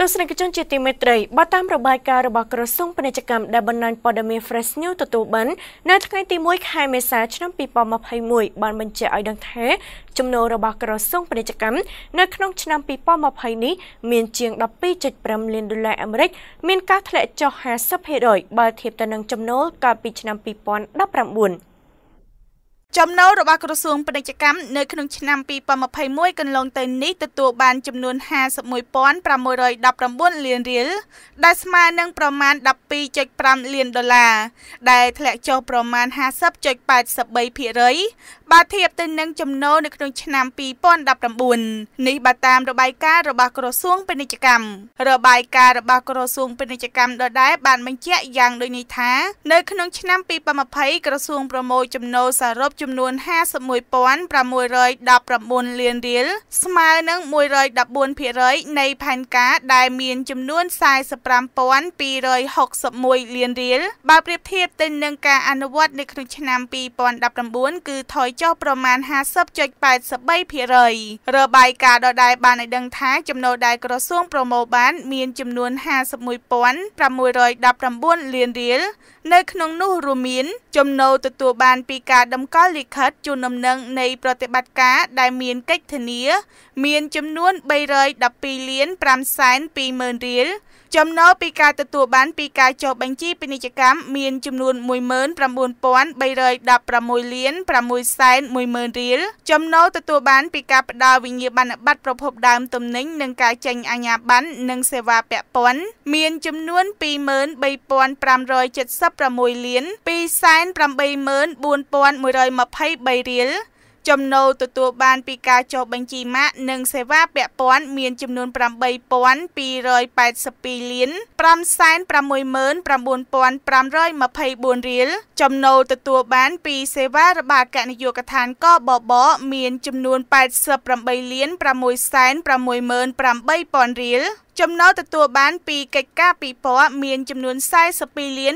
ទស្សនិកជនជាទីមេត្រីបើតាមរបាយការណ៍របស់ក្រសួងពាណិជ្ជកម្មដែលបណ្ដាញព័ត៌មាន Fresh News ទទួលបាននៅថ្ងៃទី1ខែមេសាឆ្នាំ2021បានបញ្ជាក់ឲ្យដឹងថាចំណូលរបស់ក្រសួងពាណិជ្ជកម្មនៅក្នុងឆ្នាំ2020នេះមានជាង12.5លានដុល្លារអាមេរិកមានការធ្លាក់ចុះ50%បើធៀបទៅនឹងចំណូលកាលពីឆ្នាំ2019 ចំណូលរបស់ក្រសួងពាណិជ្ជកម្មនៅក្នុងឆ្នាំ2021កន្លងទៅនេះទទួលបានចំនួន51,619លានរៀលដែលស្មើនឹងប្រមាណ12.5លានដុល្លារដែលធ្លាក់ចុះប្រមាណ50.83%បើធៀបទៅនឹងចំណូលនៅក្នុងឆ្នាំ2019នេះបើតាមរបាយការណ៍របស់ក្រសួងពាណិជ្ជកម្មរបាយការណ៍របស់ក្រសួងពាណិជ្ជកម្មដដែលបានបញ្ជាក់យ៉ាងដូចនេះថា នៅក្នុងឆ្នាំ2020ក្រសួងប្រមូលចំណូលសរុបចំនួន51,619លានរៀលស្មើនឹង114%នៃផែនការដែលមានចំនួន45,261លានរៀលបើប្រៀបធៀបទៅនឹងការអនុវត្តនៅក្នុងឆ្នាំ2019គឺថយចុះប្រមាណ50.83%របាយការណ៍ដដែលបានឲ្យដឹងថាចំណូលដែលក្រសួងប្រមូលបាន មានចំនួន51,619លានរៀលនៅក្នុងនោះរួមមាន ចំណូលទទួលបានពីការតម្កល់លិខិតជូនដំណឹងនៃប្រតិបត្តិការដែលមានកិច្ចធានា មានចំនួន312លាន5សែន20,000រៀល ចំណូលពីការទទួលបានពីការចុះបញ្ជីពាណិជ្ជកម្មមានចំនួន19316លាន6សែន10000រៀលចំណូលទទួលបានពីការផ្ដល់វិញ្ញាបនបត្រប្រភពដើមទំនិញនិងការចេញអាជ្ញាប័ណ្ណនិងសេវាពាក់ព័ន្ធមានចំនួន23576លាន284,123រៀល ចំណូលទទួលបានពីការចុះបញ្ជីម៉ាកនិងសេវាពាក់ព័ន្ធមានចំនួន8282លាន569,524រៀលចំណូលទទួលបានពីសេវារបស់អគ្គនាយកដ្ឋានកបបមានចំនួន88លាន668,000រៀល ចំណូលទទួលបានពីកិច្ចការពិព័រណ៍មានចំនួន42លាន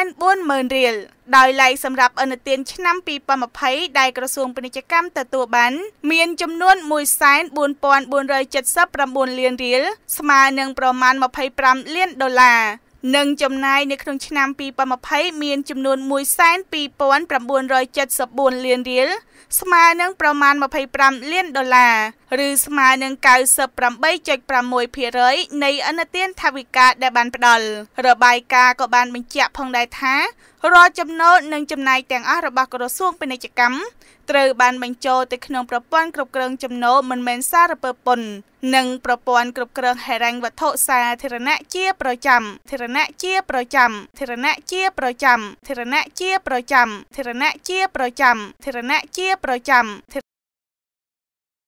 640,000រៀលដោយឡែកសម្រាប់អនុទានឆ្នាំ2020ដែលក្រសួងពាណិជ្ជកម្មទទួលបាន មានចំនួន14479លានរៀលស្មើនឹងប្រមាណ25លានដុល្លារនិងចំណាយនៅក្នុងឆ្នាំ2020មានចំនួន12974លានរៀលស្មើនឹងប្រមាណ25លានដុល្លារឬស្មើនឹង98.6%នៃអនុទានថវិកាដែលបានផ្ដល់របាយការណ៍ក៏បានបញ្ជាក់ផងដែរថារាល់ចំណូលនិងចំណាយទាំងអស់របស់ក្រសួងពាណិជ្ជកម្មត្រូវបានបញ្ចូលទៅក្នុងប្រព័ន្ធគ្រប់គ្រងចំណូលមិនមែនសារពើពន្ធនិងប្រព័ន្ធគ្រប់គ្រងហិរញ្ញវត្ថុសាធារណៈជាប្រចាំធារណៈជាប្រចាំធារណៈជាប្រចាំធារណៈជាប្រចាំធារណៈជាប្រចាំធារណៈជាប្រចាំ